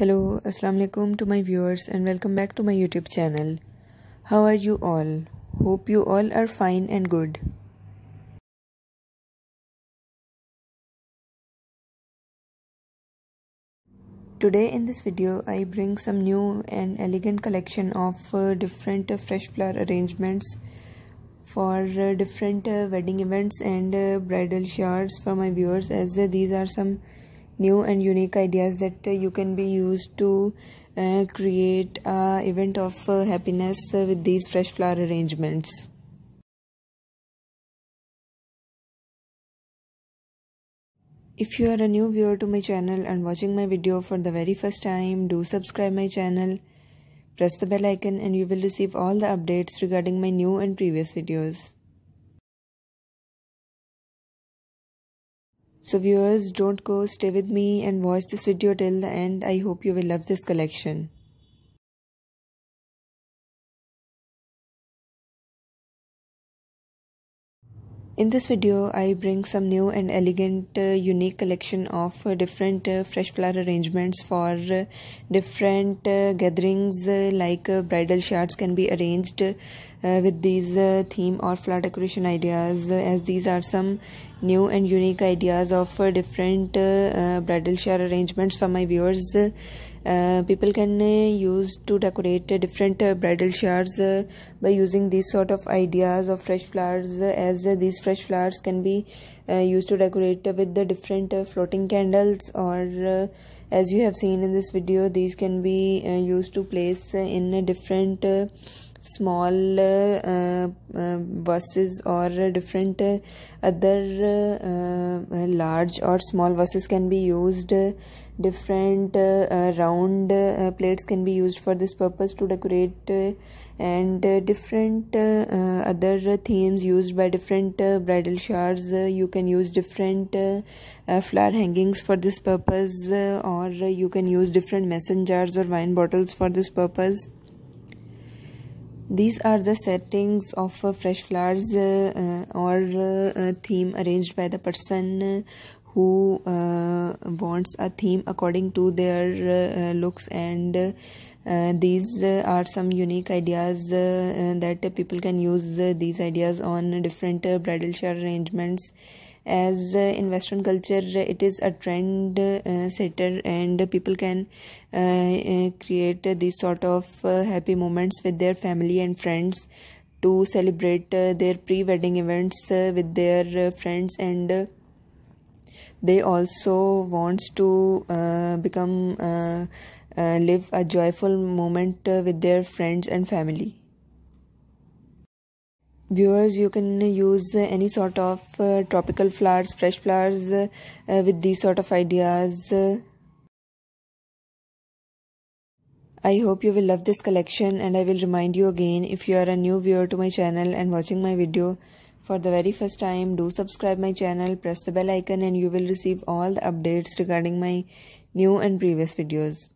Hello, Assalamu alaikum to my viewers and welcome back to my YouTube channel. How are you all? Hope you all are fine and good. Today in this video I bring some new and elegant collection of uh, different uh, fresh flower arrangements for uh, different uh, wedding events and uh, bridal showers for my viewers as uh, these are some new and unique ideas that uh, you can be used to uh, create a event of uh, happiness with these fresh flower arrangements. If you are a new viewer to my channel and watching my video for the very first time do subscribe my channel press the bell icon and you will receive all the updates regarding my new and previous videos So viewers, don't go, stay with me and watch this video till the end. I hope you will love this collection. In this video, I bring some new and elegant, uh, unique collection of uh, different uh, fresh flower arrangements for uh, different uh, gatherings uh, like bridal showers can be arranged with these theme or flower decoration ideas as these are some new and unique ideas of different bridal shower arrangements for my viewers. People can use to decorate different bridal uh, by using these sort of ideas of fresh flowers as these fresh flowers can be uh, used to decorate with the different uh, floating candles or uh, as you have seen in this video these can be used to place in a different small uh, uh, vases or different uh, other large or small buses can be used. Different uh, uh, round uh, plates can be used for this purpose to decorate and different other themes used by different bridal showers. You can use different flower hangings for this purpose or you can use different mason jars or wine bottles for this purpose these are the settings of uh, fresh flowers uh, or uh, theme arranged by the person who uh, wants a theme according to their uh, looks. And uh, these are some unique ideas that people can use these ideas on different bridal shower arrangements as uh, in western culture it is a trend uh, setter and people can uh, create these sort of happy moments with their family and friends to celebrate their pre-wedding events with their friends and they also wants to uh, become uh, uh, live a joyful moment uh, with their friends and family viewers you can use any sort of uh, tropical flowers fresh flowers uh, with these sort of ideas I hope you will love this collection and I will remind you again if you are a new viewer to my channel and watching my video for the very first time, do subscribe my channel, press the bell icon and you will receive all the updates regarding my new and previous videos.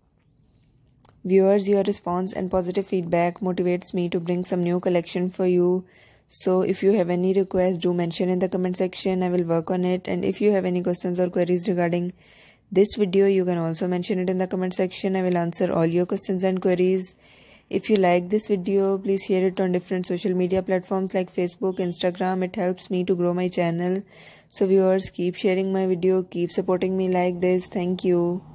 Viewers, your response and positive feedback motivates me to bring some new collection for you. So if you have any requests, do mention in the comment section. I will work on it. And if you have any questions or queries regarding this video, you can also mention it in the comment section. I will answer all your questions and queries. If you like this video, please share it on different social media platforms like Facebook, Instagram. It helps me to grow my channel. So viewers, keep sharing my video, keep supporting me like this. Thank you.